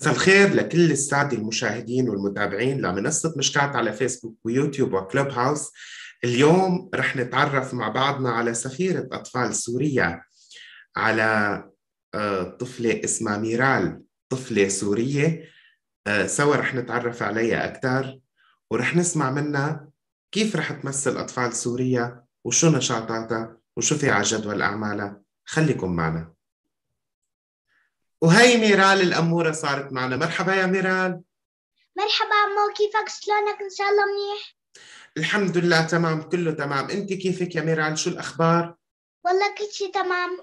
مساء الخير لكل السادة المشاهدين والمتابعين لمنصة مشكات على فيسبوك ويوتيوب وكلوب هاوس. اليوم رح نتعرف مع بعضنا على سفيرة أطفال سوريا على آه، طفلة اسمها ميرال طفلة سورية. آه، سوا رح نتعرف عليها أكثر ورح نسمع منها كيف رح تمثل أطفال سوريا وشو نشاطاتها وشو في على جدول أعمالها. خليكم معنا. وهي ميرال الأمورة صارت معنا. مرحبا يا ميرال. مرحبا عمو كيفك؟ شلونك؟ إن شاء الله منيح. الحمد لله تمام. كله تمام. أنت كيفك يا ميرال؟ شو الأخبار؟ والله كل شيء تمام.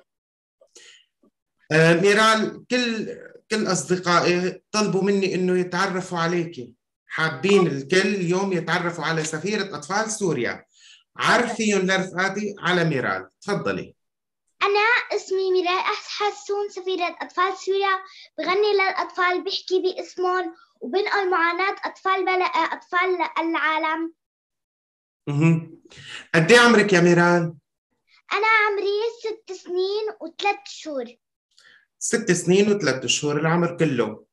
آه ميرال كل كل أصدقائي طلبوا مني إنه يتعرفوا عليكي. حابين الكل اليوم يتعرفوا على سفيرة أطفال سوريا. عرفيهم لرفقاتي على ميرال. تفضلي. أنا اسمي ميرال حسون سفيرة أطفال سوريا. بغني للأطفال بحكي باسمهم. وبنقل معاناة أطفال بل... أطفال العالم. أها قد إيه عمرك يا ميرال؟ أنا عمري ست سنين وثلاث شهور. ست سنين وثلاث شهور العمر كله.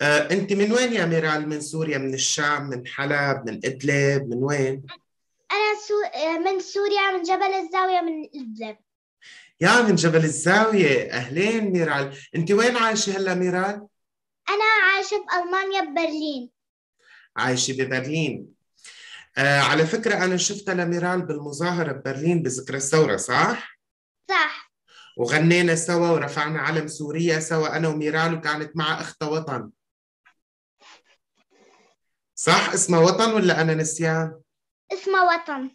آه، أنت من وين يا ميرال؟ من سوريا، من الشام، من حلب، من إدلب، من وين؟ أنا سو... من سوريا من جبل الزاوية من إدلب. يا من جبل الزاوية، أهلين ميرال، أنت وين عايشة هلا ميرال؟ أنا عايشة بألمانيا ببرلين عايشة ببرلين آه على فكرة أنا شفتها لميرال بالمظاهرة ببرلين بذكرى الثورة صح؟ صح وغنينا سوا ورفعنا علم سوريا سوا أنا وميرال وكانت مع أختها وطن صح اسمها وطن ولا أنا نسيان؟ اسمها وطن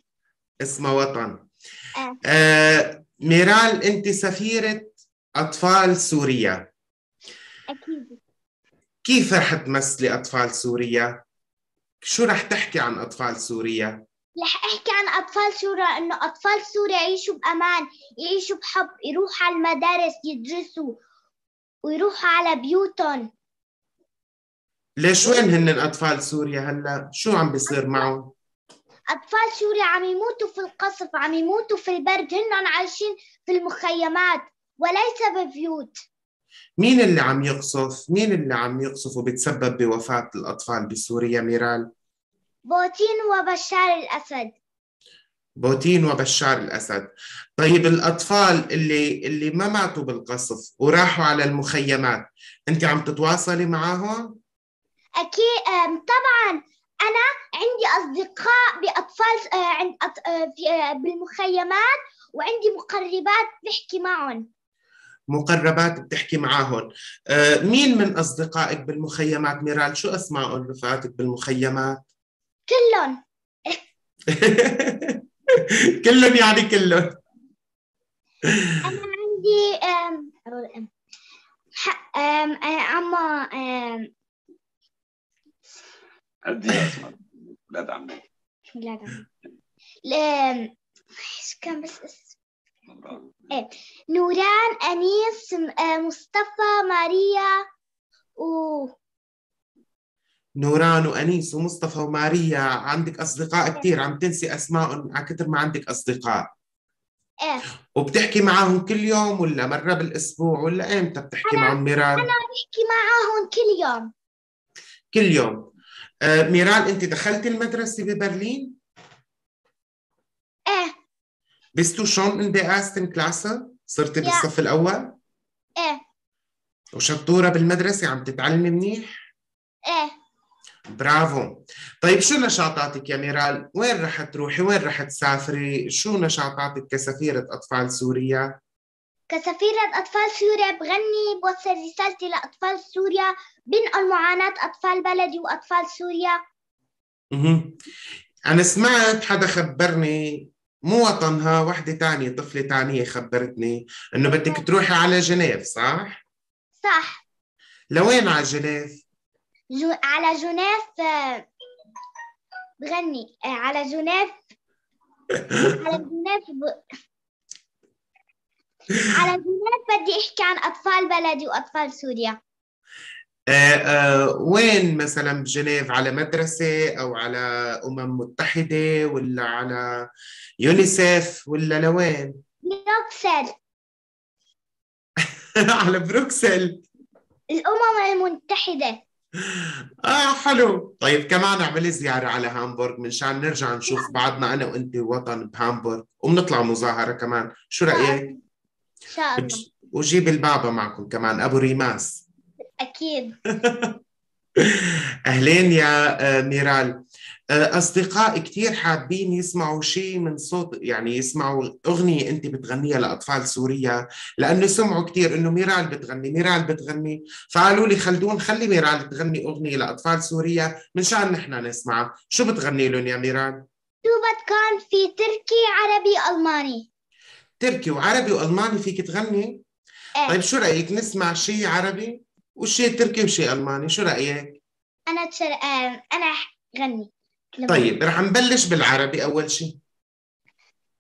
اسمها وطن آه. آه ميرال أنت سفيرة أطفال سوريا أكيد كيف رح تمثلي أطفال سوريا؟ شو رح تحكي عن أطفال سوريا؟ رح أحكي عن أطفال سوريا إنه أطفال سوريا يعيشوا بأمان يعيشوا بحب يروحوا على المدارس يدرسوا ويروحوا على بيوتهم ليش وين هن أطفال سوريا هلا؟ شو عم بيصير معهم؟ أطفال سوريا عم يموتوا في القصف عم يموتوا في البرد هن عايشين في المخيمات وليس ببيوت مين اللي عم يقصف؟ مين اللي عم يقصف وبتسبب بوفاة الأطفال بسوريا ميرال؟ بوتين وبشار الأسد بوتين وبشار الأسد طيب الأطفال اللي اللي ما ماتوا بالقصف وراحوا على المخيمات أنت عم تتواصلي معهم؟ أكيد أم، طبعا أنا عندي أصدقاء بأطفال آه، عند آه، آه، بالمخيمات وعندي مقربات بحكي معهم مقربات بتحكي معاهم مين من أصدقائك بالمخيمات ميرال؟ شو أسماء رفقاتك بالمخيمات؟ كلهم كلهم يعني كلهم أنا عندي أم، أم، أم، ادي اسماء ولاد عمي لا لا. ل- إيش كان بس اسم نوران أنيس آه، مصطفى ماريا و نوران وأنيس ومصطفى وماريا. عندك أصدقاء كثير عم تنسي أسمائهم على كثر ما عندك أصدقاء. إيه. وبتحكي معهم كل يوم ولا مرة بالأسبوع ولا إمتى بتحكي معهم ميرال؟ بحكي معاهم كل يوم. كل يوم. ميرال أنت دخلتي المدرسة ببرلين؟ إيه du schon in der ersten Klasse؟ صرتي. بالصف الأول؟ إيه وشطورة بالمدرسة عم تتعلمي منيح؟ إيه برافو طيب شو نشاطاتك يا ميرال؟ وين رح تروحي؟ وين رح تسافري؟ شو نشاطاتك كسفيرة أطفال سوريا؟ كسفيرة أطفال سوريا بغني بوصل رسالتي لأطفال سوريا بنقل معاناة أطفال بلدي وأطفال سوريا مهم. أنا سمعت حدا خبرني مو وطنها وحدة تانية طفلة تانية خبرتني إنه بدك تروحي على جنيف صح؟ صح لوين على جنيف؟ جو على جنيف آه، بغني آه، على جنيف على جنيف ب... على جنيف بدي أحكي عن أطفال بلدي وأطفال سوريا. آه آه وين مثلا بجنيف؟ على مدرسة أو على أمم متحدة ولا على يونيسيف ولا لوين؟ بروكسل. على بروكسل. الأمم المتحدة. آه حلو. طيب كمان اعملي زيارة على هامبورغ. منشان نرجع نشوف بعضنا أنا وأنت وطن بهامبورغ. وبنطلع مظاهرة كمان. شو رأيك؟ إن شاء الله. وجيب البابا معكم كمان أبو ريماس. أكيد. أهلين يا آه، ميرال. آه، أصدقاء كتير حابين يسمعوا شيء من صوت يعني يسمعوا أغنية أنت بتغنيها لأطفال سوريا لأنه سمعوا كتير إنه ميرال بتغني ميرال بتغني. فقالوا لي خلدون خلي ميرال تغني أغنية لأطفال سوريا من شان نحن نسمعها شو بتغني لهم يا ميرال؟ توبة كان في تركي عربي ألماني؟ تركي وعربي وألماني فيك تغني؟ إيه. طيب شو رأيك نسمع شيء عربي وشيء تركي وشيء ألماني شو رأيك؟ أنا تشر... أنا غني طيب رح نبلش بالعربي أول شيء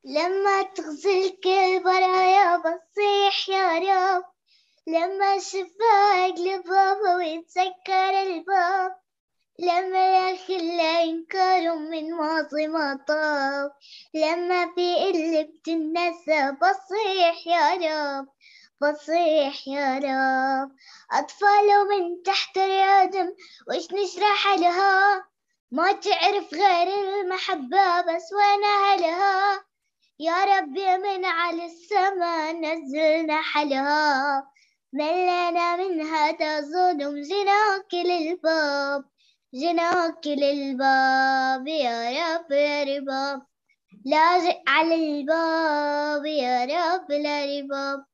لما تغزلك البرايا بصيح يا رب لما شفاك لبابا ويتسكر الباب لما الخلا ينكروا من ماضي ما طاب لما في اللي بتنسى بصيح يا رب بصيح يا رب. أطفال من تحت اليدم وش نشرح لها؟ ما تعرف غير المحبة بس وينها لها يا ربي من على السما نزلنا حلها. ملنا من هذا ظلم جناك للباب. جناك للباب يا رب يا رباب لاجئ على الباب يا رب لا رباب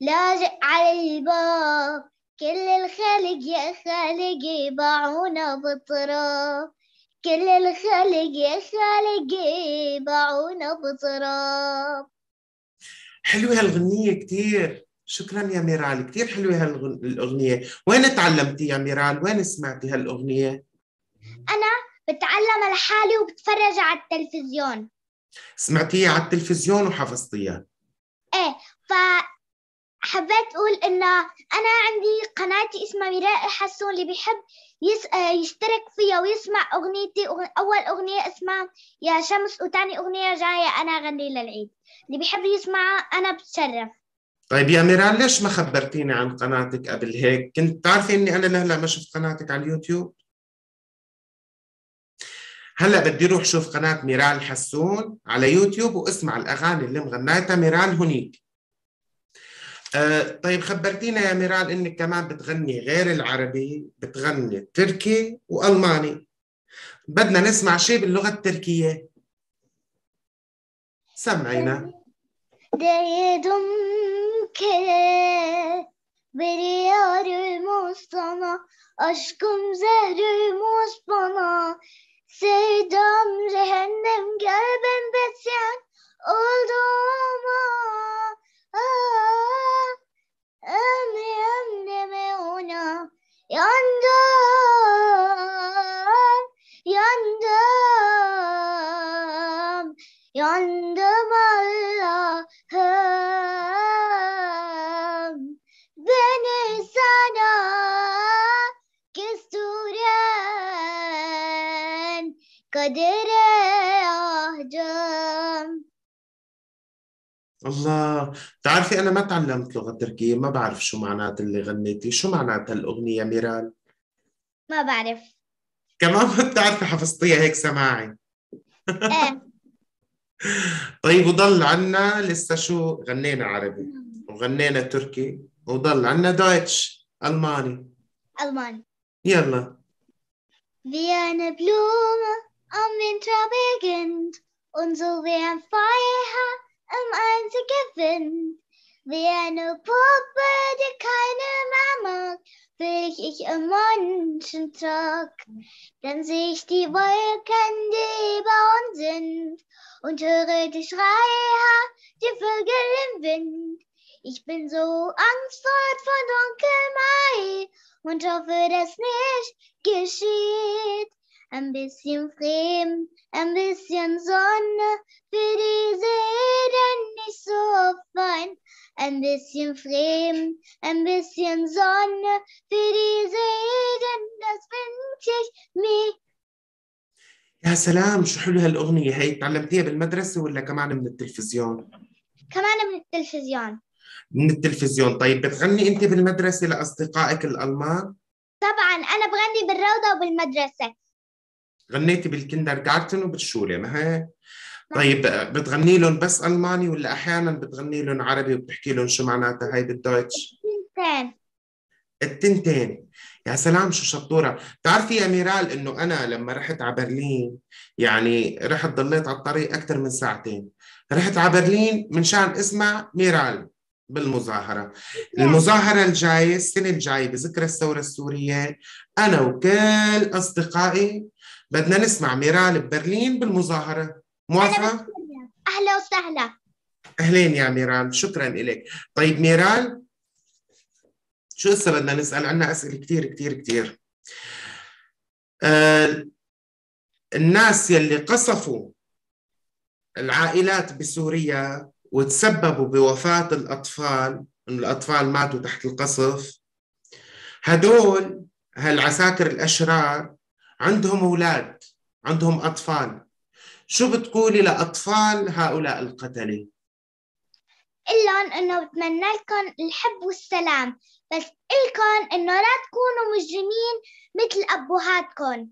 لاجئ على الباب كل الخلق يا خالق يباعونا بالتراب كل الخلق يا خالق يباعونا بالتراب حلوة هالغنية كتير. شكرا يا ميرال كتير حلوة هالأغنية. وين تعلمتي يا ميرال؟ وين سمعتي هالأغنية؟ أنا بتعلم لحالي وبتفرج على التلفزيون. سمعتيها على التلفزيون وحفظتيها؟ إيه ف حبيت أقول إنه أنا عندي قناتي اسمها ميراء حسون اللي بيحب يس... يشترك فيها ويسمع أغنيتي. أغ... أول أغنية اسمها يا شمس وتاني أغنية جاية أنا أغني للعيد. اللي بيحب يسمعها أنا بتشرف. طيب يا ميرال ليش ما خبرتيني عن قناتك قبل هيك؟ كنت تعرفي إني أنا لهلا ما شفت قناتك على اليوتيوب؟ هلأ بدي روح شوف قناة ميرال حسون على يوتيوب واسمع الأغاني اللي مغنيتها ميرال هنيك. آه طيب خبرتينا يا ميرال إنك كمان بتغني غير العربي بتغني تركي وألماني. بدنا نسمع شيء باللغة التركية. سمعينا. Ki veriyorum sana. Aşkım zehrim bana. Sevdam cehennem gel ben besyen Olduğuma. Ah, Ömrü ömrüme ona Yandım Yandım Yandım Allah'ım Kadere ahdım الله. بتعرفي أنا ما تعلمت لغة تركية ما بعرف شو معنات اللي غنيتي. شو معنات هالأغنية ميرال؟ ما بعرف. كمان ما بتعرفي حفظتيها هيك سماعي. إيه. طيب وضل عنا لسه شو؟ غنينا عربي وغنينا تركي وضل عنا دويتش ألماني. ألماني. يلا. eine Blume am Winter beginnt und so wie ein Feuer am einzigen Wind. Wie eine Puppe, die keine mehr mag, will ich, ich am manchen Tag. Dann sehe ich die Wolken, die über uns sind und höre die Schreie, die Vögel im Wind. Ich bin so angstvoll von Dunkelmai und hoffe, dass nicht geschieht. Ein bisschen fremd, ein bisschen Sonne für die Seele nicht so fein. Ein bisschen fremd, ein bisschen Sonne für die Seele, das wünsche ich mir. يا سلام شو حلو هالأغنية هي تعلمتيها بالمدرسة ولا كمان من التلفزيون كمان من التلفزيون من التلفزيون طيب بتغني انت بالمدرسة لاصدقائك الالمان طبعا أنا بغني بالروضة وبالمدرسة غنيتي بال Kindergarten وبال Schule ما هيك طيب بتغني لهم بس ألماني ولا أحيانا بتغني لهم عربي وبتحكي لهم شو معناتها هاي بال Deutsch تنتين التنتين. يا سلام شو شطورة. بتعرفي يا ميرال إنه أنا لما رحت على برلين يعني رحت ضليت على الطريق أكثر من ساعتين. رحت على برلين من شان أسمع ميرال بالمظاهرة. المظاهرة الجاية السنة الجاية بذكرى الثورة السورية أنا وكل أصدقائي بدنا نسمع ميرال ببرلين بالمظاهرة. موافقة؟ أهلا وسهلا. أهلين يا ميرال شكرا لك طيب ميرال شو هسه بدنا نسأل؟ عنا أسئلة كتير كتير كتير. آه الناس يلي قصفوا العائلات بسوريا وتسببوا بوفاة الأطفال إن الأطفال ماتوا تحت القصف هدول هالعساكر الأشرار عندهم أولاد عندهم أطفال. شو بتقولي لأطفال هؤلاء القتلة؟ إلهم إنه بتمنى لكم الحب والسلام بس إلكم إنه لا تكونوا مجرمين مثل أبوهاتكم.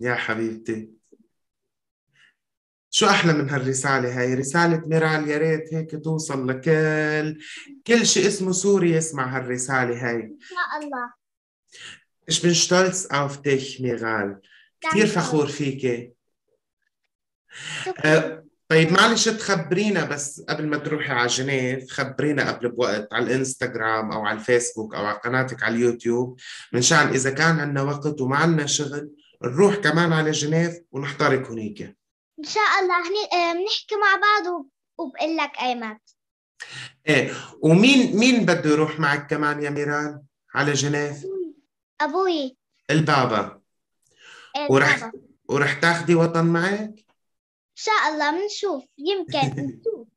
يا حبيبتي. شو أحلى من هالرسالة هاي؟ رسالة ميرال يا ريت هيك توصل لكل كل شيء اسمه سوري يسمع هالرسالة هاي. إن شاء الله. Ich bin stolz auf dich, ميرال كثير فخور فيكي. أه طيب معلش تخبرينا بس قبل ما تروحي على جنيف خبرينا قبل بوقت على الانستغرام أو على الفيسبوك أو على قناتك على اليوتيوب من شان إذا كان عندنا وقت وما عندنا شغل نروح كمان على جنيف ونحضرك هنيك. إن شاء الله. آه، بنحكي مع بعض وب- وبقول لك أيمت إيه ومين مين بده يروح معك كمان يا ميرال على جنيف؟ أبوي. البابا. إيه ورح. ورح تاخدي وطن معك؟ إن شاء الله بنشوف يمكن نشوف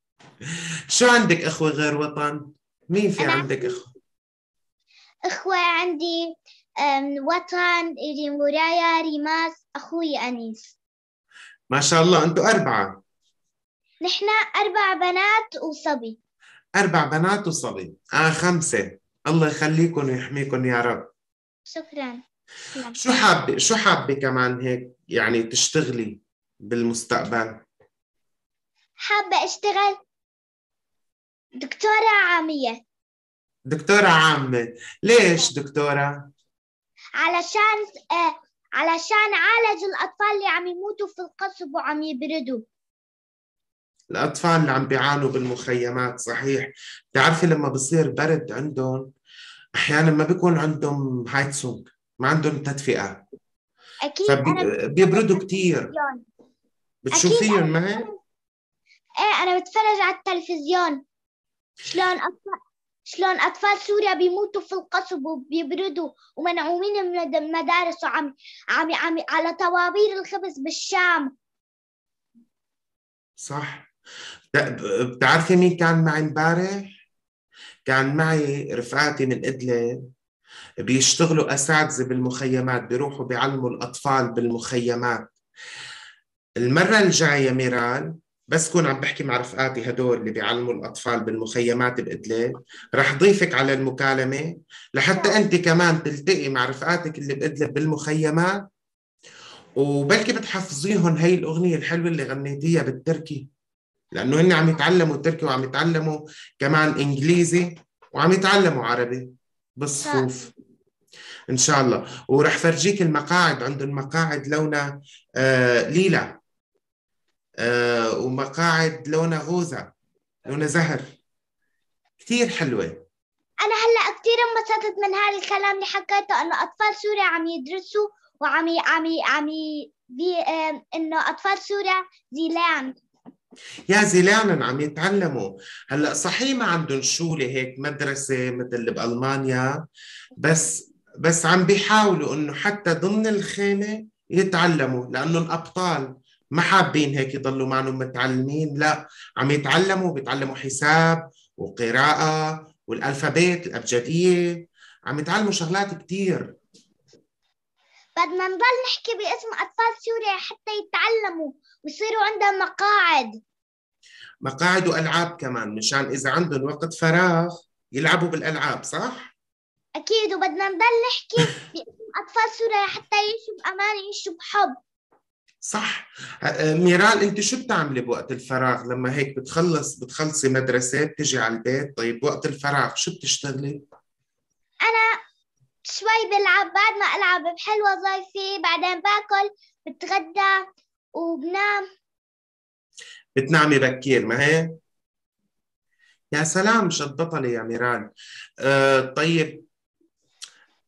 شو عندك اخوه غير وطن؟ مين في عندك اخوه إخوة عندي وطن إيدي مورايا ريماس أخوي أنيس. ما شاء الله أنتم أربعة. نحن أربع بنات وصبي. أربع بنات وصبي. آه خمسة. الله يخليكم ويحميكم يا رب. شكرا. شكراً. شو حابة شو حابة كمان هيك يعني تشتغلي بالمستقبل؟ حابة أشتغل دكتورة عامية. دكتورة عامة. ليش دكتورة؟ علشان آه علشان عالج الأطفال اللي عم يموتوا في القصب وعم يبردوا. الأطفال اللي عم بيعانوا بالمخيمات صحيح. بتعرفي لما بصير برد عندهم أحيانا ما بيكون عندهم هايتسونج ما عندهم تدفئة أكيد أنا فبيبردوا كتير بالتلفزيون. بتشوفيهم ما هيك؟ إيه أنا بتفرج على التلفزيون شلون أطفال شلون أطفال سوريا بيموتوا في القصب وبيبردوا ومنعومين من المدارس وعم عم عم على طوابير الخبز بالشام صح بتعرفي مين كان معي امبارح؟ كان معي رفقاتي من إدلب بيشتغلوا أساتذة بالمخيمات بيروحوا بيعلموا الأطفال بالمخيمات. المرة الجاية ميرال بس كون عم بحكي مع رفقاتي هدول اللي بيعلموا الأطفال بالمخيمات بإدلب رح ضيفك على المكالمة. لحتى أنت كمان تلتقي مع رفقاتك اللي بإدلب بالمخيمات وبلكي بتحفظيهم هي الأغنية الحلوة اللي غنيتيها بالتركي. لأنه هن عم يتعلموا تركي وعم يتعلموا كمان إنجليزي وعم يتعلموا عربي بالصفوف. إن شاء الله. ورح فرجيك المقاعد عندهم مقاعد لونها آه ليلى. آه ومقاعد لونها غوزة لونها زهر. كتير حلوة. أنا هلأ كثير انبسطت من هذا الكلام اللي حكيته إنه أطفال سوريا عم يدرسوا وعم عم عم بي إنه أطفال سوريا زيلاند يا زلان عم يتعلموا. هلأ صحيح ما عندهم شولة هيك مدرسة مثل اللي بألمانيا بس بس عم بيحاولوا إنه حتى ضمن الخيمة يتعلموا لأنهم أبطال. ما حابين هيك يضلوا معهم متعلمين لا. عم يتعلموا بيتعلموا حساب وقراءة والألفابيت الأبجدية. عم يتعلموا شغلات كتير. بدنا نضل نحكي باسم أطفال سوريا حتى يتعلموا. ويصيروا عندهم مقاعد. مقاعد وألعاب كمان مشان إذا عندهم وقت فراغ يلعبوا بالألعاب صح؟ أكيد وبدنا نضل نحكي باسم أطفال سوريا حتى يعيشوا بأمان يعيشوا بحب صح. ميرال أنت شو بتعملي بوقت الفراغ؟ لما هيك بتخلص بتخلصي مدرسة بتجي على البيت طيب وقت الفراغ شو بتشتغلي؟ أنا شوي بلعب بعد ما ألعب بحل وظايفي بعدين باكل بتغدى وبنام بتنامي بكير ما هيك؟ يا سلام شد بطلة يا ميرال آه طيب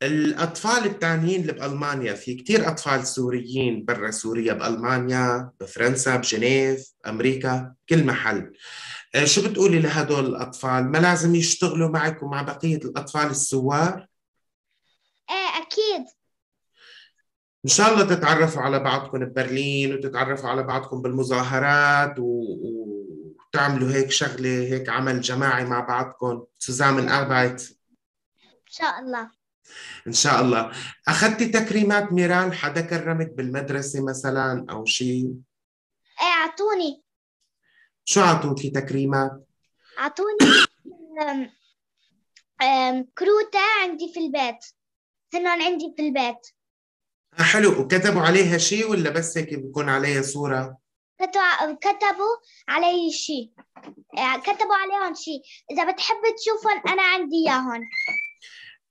الأطفال التانيين اللي بألمانيا في كتير أطفال سوريين برا سوريا بألمانيا بفرنسا بجنيف أمريكا كل محل. آه شو بتقولي لهدول الأطفال؟ ما لازم يشتغلوا معك ومع بقية الأطفال السوار؟ إيه أكيد. إن شاء الله تتعرفوا على بعضكم ببرلين وتتعرفوا على بعضكم بالمظاهرات و... وتعملوا هيك شغلة هيك عمل جماعي مع بعضكم zusammen Arbeit إن شاء الله. إن شاء الله. أخذتي تكريمات ميرال حدا كرمك بالمدرسة مثلا أو شيء إيه أعطوني. شو عطوكي تكريمات؟ أم، أم، كروتة عندي في البيت. هنن عندي في البيت. آه حلو. وكتبوا عليها شيء ولا بس هيك بيكون عليها صورة؟ كتبوا كتبوا علي شيء يعني كتبوا عليهم شيء إذا بتحب تشوفهم أنا عندي إياهم.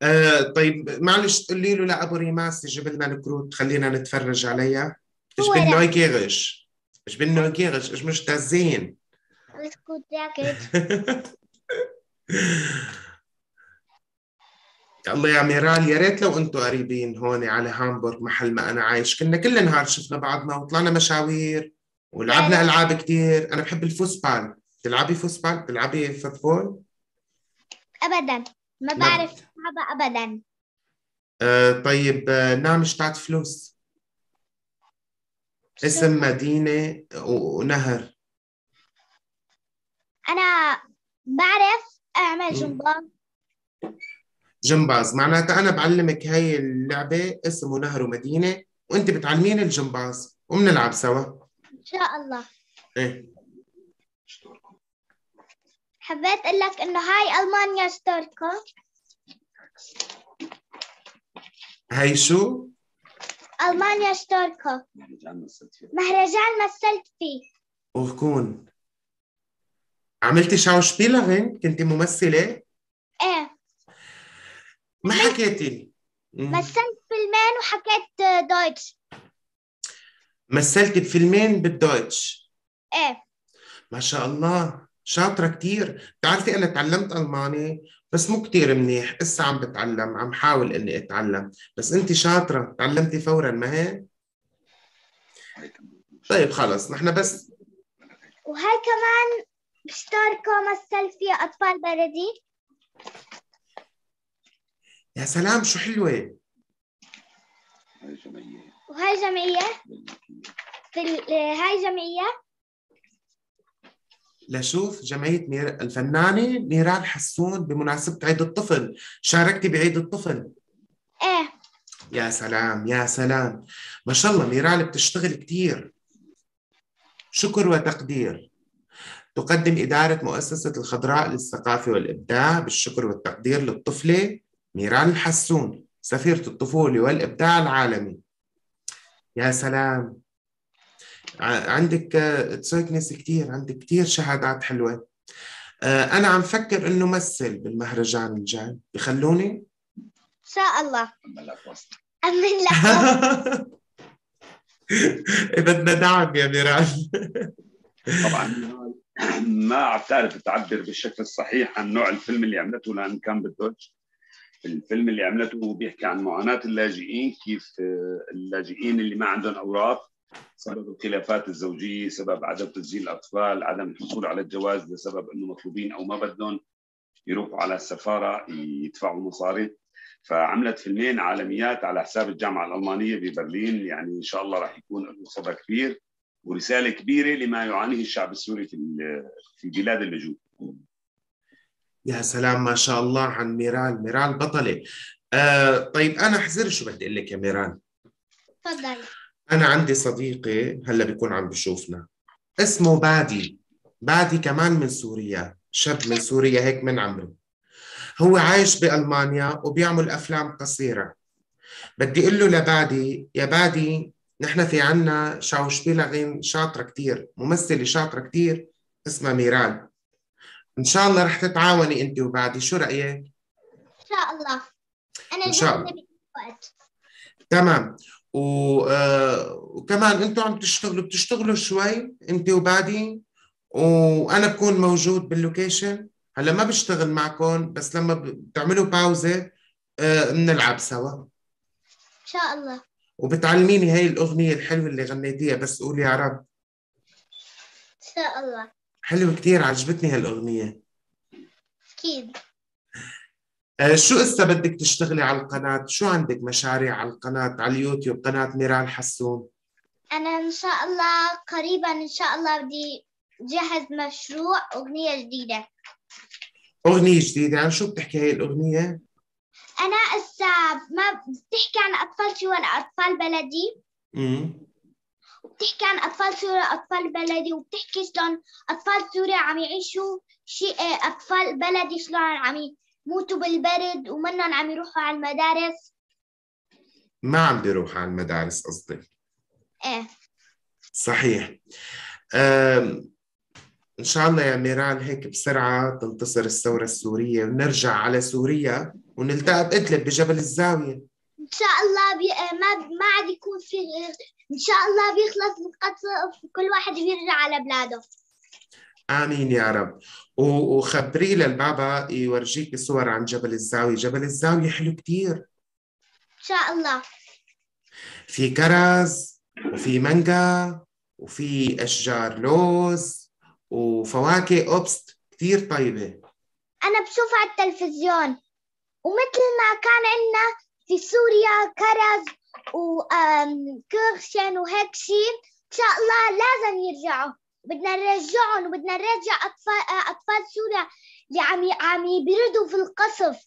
آه طيب معلش تقولي له لأبو ريماس يجيب لنا الكروت خلينا نتفرج عليها. Ich هو bin ده. neugierig. Ich bin neugierig. Ich möchte das الله يا ميرال يا ريت لو أنتم قريبين هون على هامبورغ محل ما أنا عايش. كنا كل نهار شفنا بعضنا وطلعنا مشاوير ولعبنا ألعاب كثير أنا بحب الفوسبال. تلعبي فوسبال؟ تلعبي فوتبول؟ أبدا. ما بعرف ألعبها أبدا. آه طيب آه نعم شتعت فلوس. اسم مدينة ونهر. أنا بعرف أعمل. جمباز. جمباز. معناتها أنا بعلمك هاي اللعبة اسمه نهر ومدينة وأنت بتعلميني الجمباز وبنلعب سوا. إن شاء الله. إيه. حبيت أقول لك إنه هاي ألمانيا اشتركوا هاي شو؟ ألمانيا اشتركوا مهرجان مثلت فيه. وكون عملتي Schauspielerin كنت ممثلة؟ إيه. ما حكيتي لي. مثلت فيلمين وحكيت Deutsch. مثلتي بفيلمين بال Deutsch. إيه. ما شاء الله. شاطرة كتير. بتعرفي أنا تعلمت ألماني بس مو كتير منيح. لسه عم بتعلم عم حاول إني أتعلم. بس أنت شاطرة. تعلمتي فورا ما هيك؟ طيب خلص. نحن بس. وهاي كمان اشتركوا مثل فيها أطفال بلدي. يا سلام شو حلوة؟ هاي جمعية. وهاي جمعية؟ بالملكية. في ال- هاي جمعية؟ لشوف جمعية مير... الفنانة ميرال حسون بمناسبة عيد الطفل. شاركتي بعيد الطفل؟ إيه. يا سلام يا سلام. ما شاء الله ميرال بتشتغل كتير. شكر وتقدير. تقدم إدارة مؤسسة الخضراء للثقافة والإبداع بالشكر والتقدير للطفلة. ميرال الحسون سفيرة الطفولة والإبداع العالمي. يا سلام. عندك آه، تسويكنس كتير عندك كتير شهادات حلوة. آه، أنا عم فكر إنه مثل بالمهرجان الجاي. بخلوني؟ إن شاء الله. أمن لك بدنا دعم يا ميرال طبعا ما بتعرف تعبر بالشكل الصحيح عن نوع الفيلم اللي عملته لأن كان بالدوتش الفيلم اللي عملته بيحكي عن معاناة اللاجئين كيف آه، اللاجئين اللي ما عندهم أوراق سبب الخلافات الزوجية سبب عدم تسجيل الأطفال عدم الحصول على الجواز لسبب إنه مطلوبين أو ما بدهم يروحوا على السفارة يدفعوا مصاري. فعملت فيلمين عالميات على حساب الجامعة الألمانية ببرلين يعني إن شاء الله راح يكون صدى كبير ورسالة كبيرة لما يعانيه الشعب السوري في في بلاد اللجوء. يا سلام ما شاء الله عن ميرال ميرال بطلة. آه طيب أنا حزر شو بدي أقول لك يا ميرال تفضل. أنا عندي صديقي هلأ بيكون عم بشوفنا. اسمه بادي. بادي كمان من سوريا شاب من سوريا هيك من عمري هو عايش بألمانيا وبيعمل أفلام قصيرة. بدي أقول له لبادي يا بادي نحن في عنا Schauspielerin شاطرة كتير ممثلة شاطرة كتير اسمها ميرال إن شاء الله رح تتعاوني أنت وبادي شو رأيك؟ إن شاء الله. أنا إن شاء الله. بالوقت تمام. و... آه، وكمان أنتوا عم تشتغلوا بتشتغلوا شوي أنت وبادي وأنا بكون موجود باللوكيشن. هلأ ما بشتغل معكم بس لما بتعملوا باوزه آه، بنلعب سوا. إن شاء الله. وبتعلميني هاي الأغنية الحلوة اللي غنيتيها بس قولي يا رب. إن شاء الله. حلوة كتير عجبتني هالأغنية. أكيد. آه، شو إسا بدك تشتغلي على القناة؟ شو عندك مشاريع على القناة على اليوتيوب؟ قناة ميرال حسون. أنا إن شاء الله قريبا إن شاء الله بدي جهز مشروع أغنية جديدة. أغنية جديدة؟ عن شو بتحكي هاي الأغنية؟ أنا هسا ما بتحكي عن أطفال شو أنا أطفال بلدي. امم وبتحكي عن أطفال سوريا أطفال بلدي وبتحكي شلون أطفال سوريا عم يعيشوا شيء أطفال بلدي شلون عم يموتوا بالبرد ومنهم عم يروحوا على المدارس. ما عم بيروح على المدارس قصدي. إيه. صحيح. أم، إن شاء الله يا ميرال هيك بسرعة تنتصر الثورة السورية ونرجع على سوريا ونلتقى بإدلب بجبل الزاوية. إن شاء الله بي... ما ما عاد يكون في إن شاء الله بيخلص القصف وكل واحد بيرجع على بلاده. آمين يا رب. وخبري للبابا يورجيك صور عن جبل الزاوية. جبل الزاوية حلو كتير. إن شاء الله. في كرز وفي مانجا وفي أشجار لوز وفواكه Obst كتير طيبة. أنا بشوف على التلفزيون. ومثل ما كان عندنا في سوريا كرز وكرشن وهيك شيء إن شاء الله لازم يرجعوا. بدنا نرجعهم وبدنا نرجع أطفال أطفال سوريا اللي عم عم يبردوا في القصف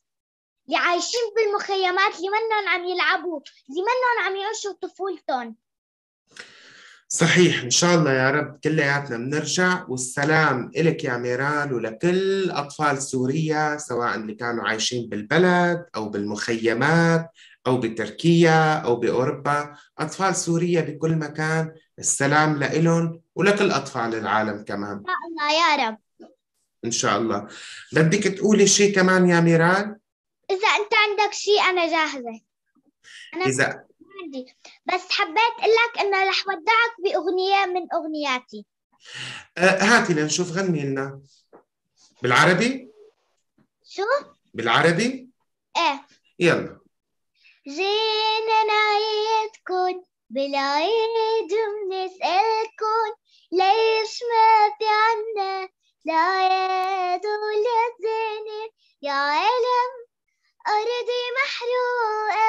اللي عايشين بالمخيمات اللي منهم عم يلعبوا اللي منهم عم يعيشوا طفولتهم. صحيح. إن شاء الله يا رب كلياتنا بنرجع والسلام إلك يا ميرال ولكل أطفال سوريا سواء اللي كانوا عايشين بالبلد أو بالمخيمات أو بتركيا أو بأوروبا أطفال سوريا بكل مكان السلام لإلهم ولكل أطفال العالم كمان. إن شاء الله يا رب. إن شاء الله. بدك تقولي شيء كمان يا ميرال إذا أنت عندك شيء أنا جاهزة. أنا إذا عندي. بس حبيت أقول لك إنه رح ودعك بأغنية من أغنياتي. آه هاتي لنشوف غني لنا. بالعربي؟ شو؟ بالعربي؟ إيه. يلا. جينا نعيدكن بالعيد بنسألكن ليش ما في عنا؟ لا عيد ولا زينة يا علم أرضي محروقة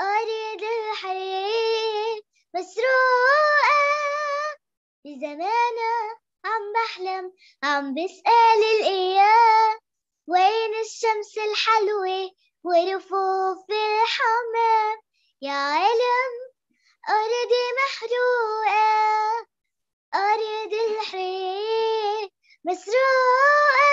أرض الحريق مسروقة بزمانة عم بحلم عم بسأل الأيام وين الشمس الحلوة؟ ورفوف الحمام يا علم أرضي محروقة أرض الحريق مسروقة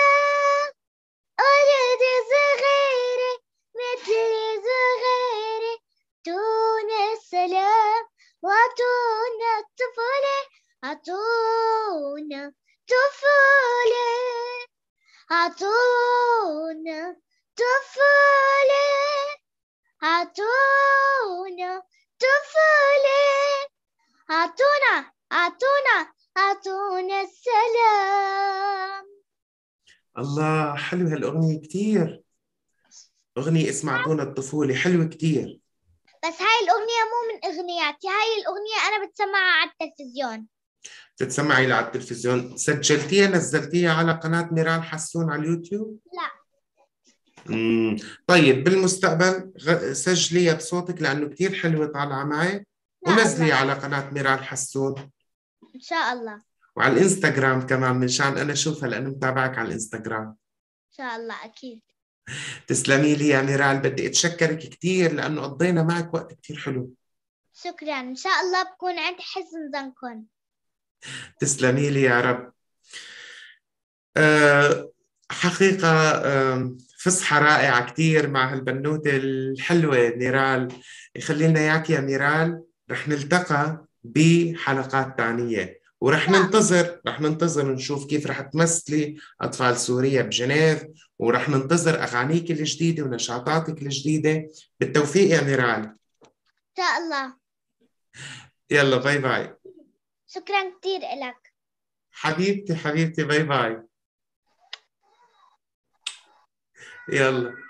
أرض صغيرة مثل صغيرة تونا السلام وعطونا الطفولة عطونا طفولة عطونا طفولة عطونا طفولة عطونا عطونا عطونا السلام. الله حلوة هالأغنية كتير. أغنية اسمها عطونا الطفولة حلوة كتير. بس هاي الأغنية مو من أغنياتي هاي الأغنية أنا بتسمعها على التلفزيون. تتسمعي لها على التلفزيون. سجلتيها نزلتيها على قناة ميرال حسون على اليوتيوب؟ لا. مم. طيب بالمستقبل سجليها بصوتك لأنه كتير حلوة طالعة معي. الله. على قناة ميرال حسون إن شاء الله. وعلى الإنستغرام كمان من أنا أشوفها لأنه متابعك على الإنستغرام. شاء الله أكيد. تسلمي لي يا ميرال بدي أتشكرك كتير لأنه قضينا معك وقت كتير حلو. شكرا. إن شاء الله بكون عند حسن ظنكم. تسلمي لي يا رب. حقيقة فسحة رائعة كتير مع هالبنوتة الحلوة ميرال يخلي لنا إياك يا ميرال رح نلتقى بحلقات تانية. ورح ننتظر رح ننتظر نشوف كيف رح تمثلي أطفال سوريا بجنيف. ورح ننتظر أغانيك الجديدة ونشاطاتك الجديدة. بالتوفيق يا ميرال إن شاء الله. يلا bye bye. شكرا كثير لك حبيبتي حبيبتي bye bye. يلا